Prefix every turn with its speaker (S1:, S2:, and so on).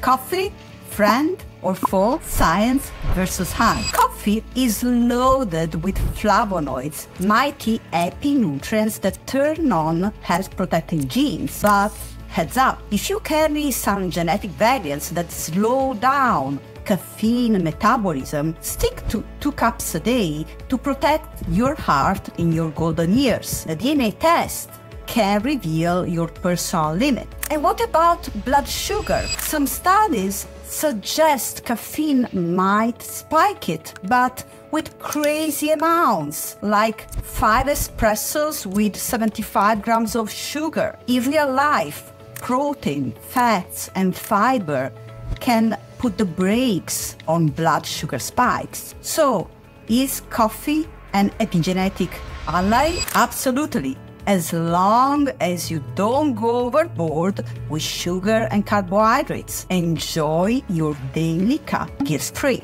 S1: Coffee, friend or foe, science versus high. Coffee is loaded with flavonoids, mighty epinutrients that turn on health protecting genes. But heads up, if you carry some genetic variants that slow down caffeine metabolism, stick to two cups a day to protect your heart in your golden years. The DNA test can reveal your personal limit. And what about blood sugar? Some studies suggest caffeine might spike it, but with crazy amounts, like five espressos with 75 grams of sugar. In real life, protein, fats, and fiber can put the brakes on blood sugar spikes. So, is coffee an epigenetic ally? Absolutely as long as you don't go overboard with sugar and carbohydrates. Enjoy your daily cup guilt free.